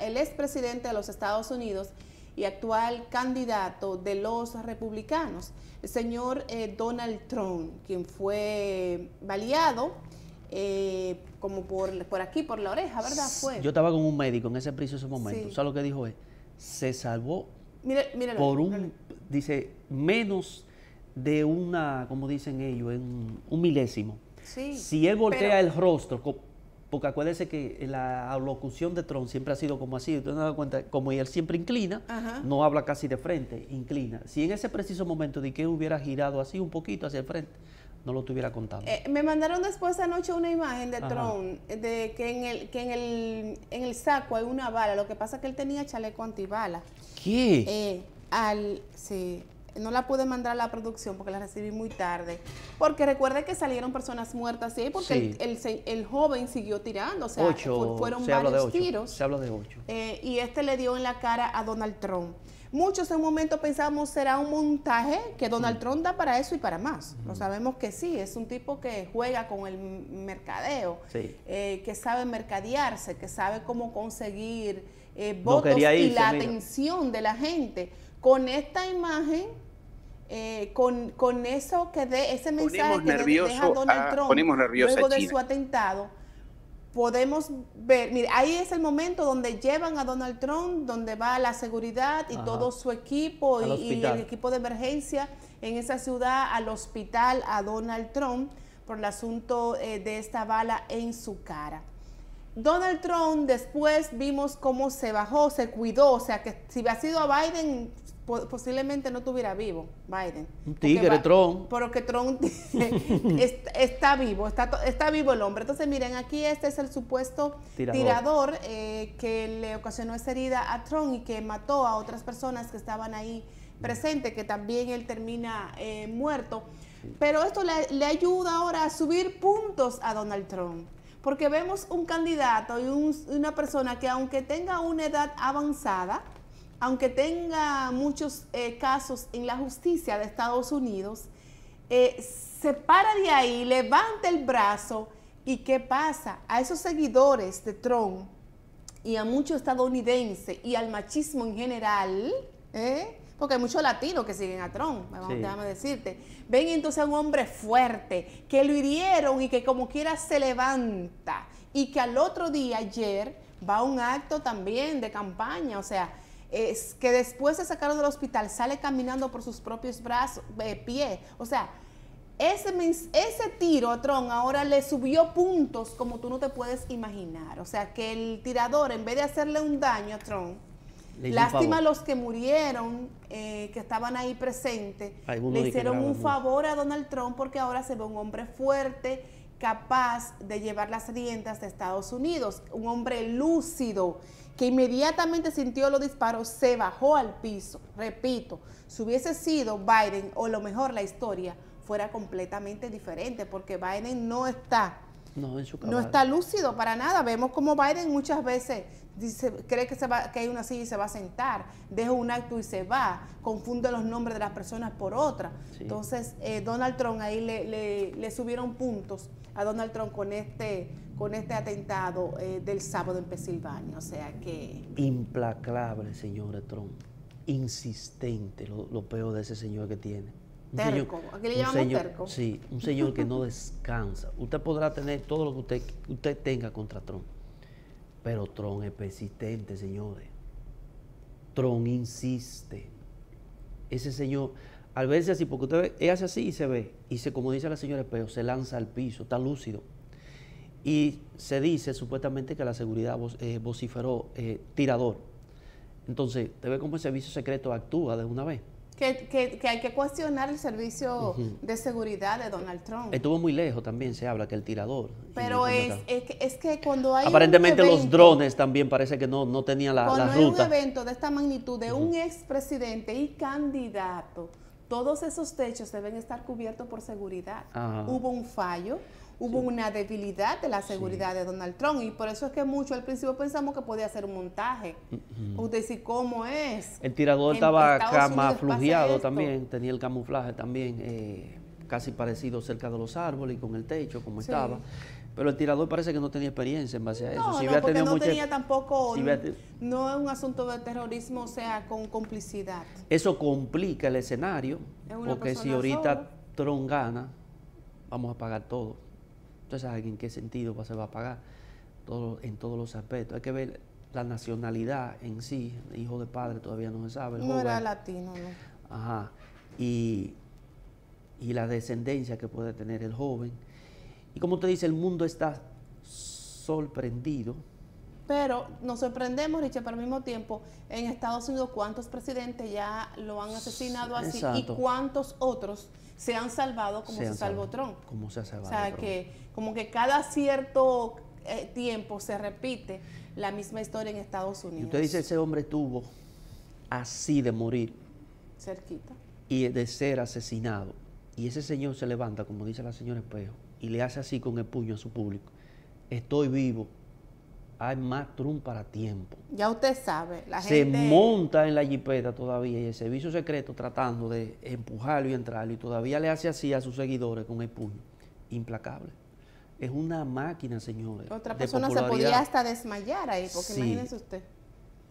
el expresidente de los Estados Unidos y actual candidato de los republicanos, el señor eh, Donald Trump, quien fue baleado eh, como por, por aquí, por la oreja, ¿verdad? Fue. Yo estaba con un médico en ese preciso momento. Sí. ¿Sabes lo que dijo él? Se salvó míralo, por un, míralo. dice, menos de una, como dicen ellos, en un milésimo. Sí, si él voltea pero- el rostro, porque acuérdese que la locución de Trump siempre ha sido como así, usted no da cuenta, como él siempre inclina, Ajá. no habla casi de frente, inclina. Si en ese preciso momento de que hubiera girado así un poquito hacia el frente, no lo estuviera contando. Eh, me mandaron después anoche una imagen de Ajá. Trump, de que en el, que en el, en el saco hay una bala. Lo que pasa es que él tenía chaleco antibala. ¿Qué? Eh, al, sí, no la pude mandar a la producción porque la recibí muy tarde. Porque recuerde que salieron personas muertas ahí porque Sí. el, el el joven siguió tirando. O sea, ocho, fueron se habla de varios ocho. tiros. Se habla de ocho. Eh, y este le dio en la cara a Donald Trump. Muchos en un momento pensamos será un montaje que Donald Trump da para eso y para más. Lo sabemos que sí, es un tipo que juega con el mercadeo, Sí. eh, que sabe mercadearse, que sabe cómo conseguir eh, No votos y la mira. atención de la gente. Con esta imagen, eh, con, con eso que de ese mensaje Ponemos que nervioso deja Donald a- Trump ponemos luego a de China. su atentado, podemos ver, mire, ahí es el momento donde llevan a Donald Trump, donde va la seguridad y Ajá. todo su equipo y, el equipo de emergencia en esa ciudad al hospital a Donald Trump por el asunto eh, de esta bala en su cara. Donald Trump después vimos cómo se bajó, se cuidó, o sea que si hubiera sido a Biden posiblemente no estuviera vivo Biden. Un tigre, Trump. Porque Trump está, está vivo, está, está vivo el hombre. Entonces miren, aquí este es el supuesto Tirador. tirador, eh, que le ocasionó esa herida a Trump y que mató a otras personas que estaban ahí presentes, que también él termina eh, muerto. Pero esto le, le ayuda ahora a subir puntos a Donald Trump. Porque vemos un candidato y un- una persona que aunque tenga una edad avanzada, aunque tenga muchos eh, casos en la justicia de Estados Unidos, eh, se para de ahí, levanta el brazo y ¿qué pasa? A esos seguidores de Trump y a muchos estadounidenses y al machismo en general, ¿eh? porque hay muchos latinos que siguen a Trump, vamos, Sí. déjame decirte, ven entonces a un hombre fuerte, que lo hirieron y que como quiera se levanta, y que al otro día, ayer, va a un acto también de campaña, o sea, es que después de sacarlo del hospital sale caminando por sus propios brazos, eh, pies, o sea, ese, ese tiro a Trump ahora le subió puntos como tú no te puedes imaginar. O sea, que el tirador, en vez de hacerle un daño a Le un lástima a los que murieron, eh, que estaban ahí presentes, Algunos le hicieron un favor a Donald Trump porque ahora se ve un hombre fuerte, capaz de llevar las riendas de Estados Unidos, un hombre lúcido que inmediatamente sintió los disparos, se bajó al piso. Repito, si hubiese sido Biden o lo mejor la historia fuera completamente diferente porque Biden no está No, en su no caballo. está lúcido para nada. Vemos como Biden muchas veces dice, cree que, se va, que hay una silla y se va a sentar, deja un acto y se va, confunde los nombres de las personas por otra. Sí. Entonces, eh, Donald Trump ahí le, le- le subieron puntos a Donald Trump con este, con este atentado eh, del sábado en Pensilvania. O sea que... Implacable, señor Trump. Insistente, lo, lo peor de ese señor que tiene. Un Terco. Aquí le llamamos señor- terco. Sí, un señor que no descansa. Usted podrá tener todo lo que usted, usted tenga contra Trump, pero Trump es persistente, señores. Trump insiste. Ese señor, al verse así, porque usted ve, él hace así y se ve, y se, como dice la señora Espejo, se lanza al piso, está lúcido. Y se dice supuestamente que la seguridad eh, vociferó eh, tirador. Entonces, te ve cómo el servicio secreto actúa de una vez. Que, que- que hay que cuestionar el servicio de seguridad de Donald Trump. Estuvo muy lejos también, se habla que el tirador. Pero es, es, que, es que cuando hay un Aparentemente los drones también parece que no, no tenían la, Cuando la hay un evento de esta magnitud de un expresidente y candidato, todos esos techos deben estar cubiertos por seguridad. Hubo un fallo, hubo una debilidad de la seguridad de Donald Trump y por eso es que mucho al principio pensamos que podía ser un montaje. Usted dice, ¿cómo es? El tirador En estaba camuflajeado también, tenía el camuflaje también eh, casi parecido cerca de los árboles y con el techo como Sí. estaba. Pero el tirador parece que no tenía experiencia en base a eso. No, Si no, hubiera porque tenido no mucha- tenía tampoco, si no es un asunto de terrorismo, o sea, con complicidad. Eso complica el escenario, Es porque si ahorita sola. Trump gana, vamos a pagar todo. Entonces, ¿saben en qué sentido se va a pagar? Todo, en todos los aspectos. Hay que ver la nacionalidad en sí, hijo de padre todavía no se sabe. No era latino, no. Ajá. Y, y la descendencia que puede tener el joven. Y como te dice, el mundo está sorprendido. Pero nos sorprendemos, Richard, pero al mismo tiempo, en Estados Unidos, ¿cuántos presidentes ya lo han asesinado así? Exacto. ¿Y cuántos otros se han salvado como se, salvó Trump? Como se ha O salvado sea, Trump. que como que cada cierto eh, tiempo se repite la misma historia en Estados Y Unidos. usted dice, ese hombre estuvo así de morir Cerquita. y de ser asesinado. Y ese señor se levanta, como dice la señora Espejo, y le hace así con el puño a su público. Estoy vivo. Hay más Trump para tiempo. Ya usted sabe, la se gente... monta en la jipeta todavía y el servicio secreto tratando de empujarlo y entrarlo y todavía le hace así a sus seguidores con el puño. Implacable. Es una máquina, señores. Otra persona se podía hasta desmayar ahí, porque Sí. imagínese usted.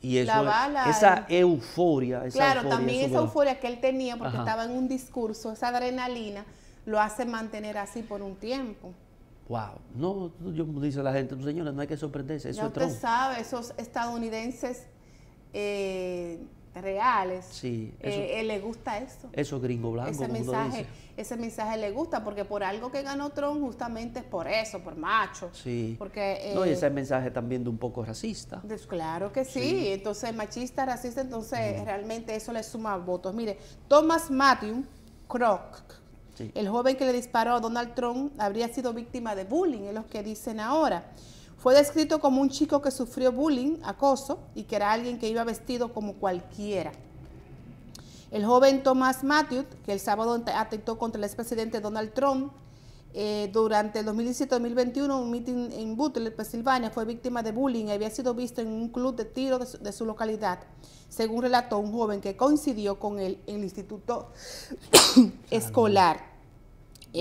Y eso la bala, esa euforia, esa claro, euforia, también esa euforia que él tenía porque Ajá. estaba en un discurso, esa adrenalina, lo hace mantener así por un tiempo. Wow. No, yo dice la gente, señores, no hay que sorprenderse. Eso ya es usted Trump. sabe, esos estadounidenses eh, reales, Sí, eh, eso- él le gusta eso. Eso gringo blanco, ese como mensaje, dice. ese mensaje le gusta porque por algo que ganó Trump justamente es por eso, por macho. Sí. Porque no, y eh, ese mensaje también de un poco racista. Pues claro que sí. entonces machista, racista, entonces realmente eso le suma votos. Mire, Thomas Matthew Croc, El joven que le disparó a Donald Trump, habría sido víctima de bullying, es lo que dicen ahora. Fue descrito como un chico que sufrió bullying, acoso, y que era alguien que iba vestido como cualquiera. El joven Thomas Matthews, que el sábado atentó contra el expresidente Donald Trump, eh, durante el 2017-2021, un meeting en Butler, Pensilvania, fue víctima de bullying y había sido visto en un club de tiro de su, de su localidad, según relató un joven que coincidió con él en el instituto escolar.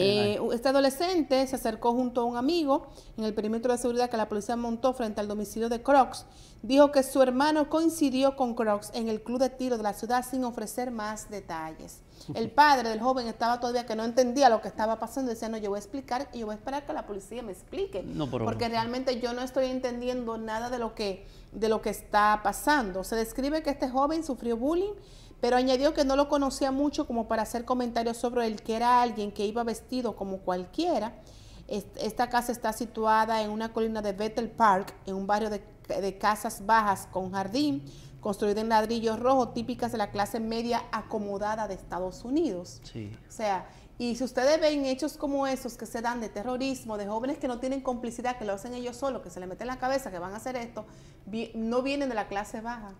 Eh, este adolescente se acercó junto a un amigo en el perímetro de seguridad que la policía montó frente al domicilio de Crocs. Dijo que su hermano coincidió con Crocs en el club de tiro de la ciudad sin ofrecer más detalles. El padre del joven estaba todavía que no entendía lo que estaba pasando. Decía, no, yo voy a explicar y yo voy a esperar que la policía me explique. No, pero- porque realmente yo no estoy entendiendo nada de lo que, de lo que está pasando. Se describe que este joven sufrió bullying pero añadió que no lo conocía mucho como para hacer comentarios sobre él, que era alguien que iba vestido como cualquiera. Est- Esta casa está situada en una colina de Bethel Park, en un barrio de, de casas bajas con jardín, construida en ladrillos rojos, típicas de la clase media acomodada de Estados Unidos. Sí. O sea, y si ustedes ven hechos como esos que se dan de terrorismo, de jóvenes que no tienen complicidad, que lo hacen ellos solos, que se le meten en la cabeza que van a hacer esto, no vienen de la clase baja.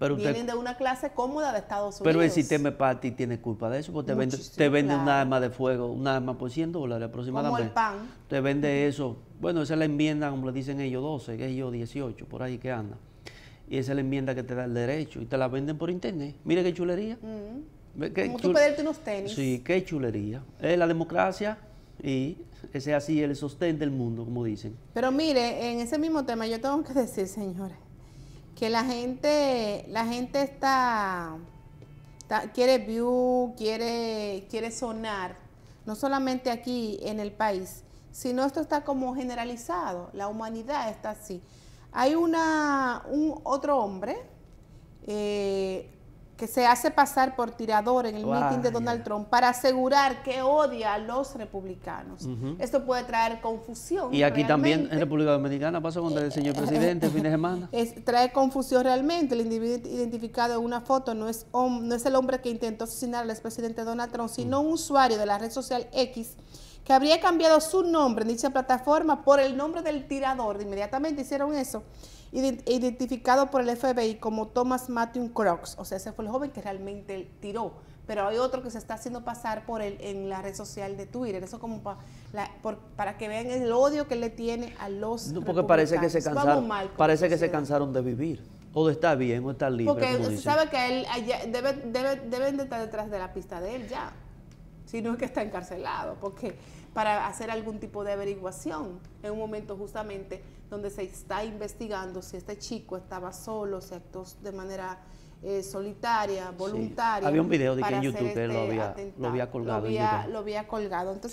Pero usted- vienen de una clase cómoda de Estados Unidos. Pero el sistema party tiene culpa de eso, porque te vende, te vende un arma de fuego, un arma por 100 dólares aproximadamente. Como el pan. Te vende eso. Bueno, esa es la enmienda, como le dicen ellos, 12, que ellos 18, por ahí que anda. Y esa es la enmienda que te da el derecho y te la venden por internet. Mire qué chulería. Ve qué Mm. Como tú pedirte unos tenis. Sí, qué chulería. Es la democracia y ese es así el sostén del mundo, como dicen. Pero mire, en ese mismo tema yo tengo que decir, señores, que la gente, la gente está, quiere view, quiere, quiere sonar, no solamente aquí en el país, sino esto está como generalizado, la humanidad está así. Hay una, un otro hombre eh, que se hace pasar por tirador en el meeting de Vaya. Donald Trump para asegurar que odia a los republicanos. Esto puede traer confusión. Y aquí también en República Dominicana pasó con el señor presidente el fin de semana. Es- trae confusión realmente. El individuo identificado en una foto no es, no es el hombre que intentó asesinar al expresidente Donald Trump, sino un usuario de la red social X que habría cambiado su nombre en dicha plataforma por el nombre del tirador. De inmediatamente hicieron eso. Ident- Identificado por el FBI como Thomas Matthew Crocs. O sea, ese fue el joven que realmente tiró. Pero hay otro que se está haciendo pasar por él en la red social de Twitter. Eso como pa- la- por- para que vean el odio que le tiene a los No, porque parece que se cansaron, parece que se cansaron de vivir, o de estar bien, o estar libre, Porque se sabe que él allá- debe, debe- deben de estar detrás de la pista de él ya. Si no es que está encarcelado. Porque para hacer algún tipo de averiguación en un momento justamente donde se está investigando si este chico estaba solo, si actuó de manera eh, solitaria, voluntaria. Había un video de que en YouTube lo, había, lo había colgado. Lo había, lo había colgado. Entonces,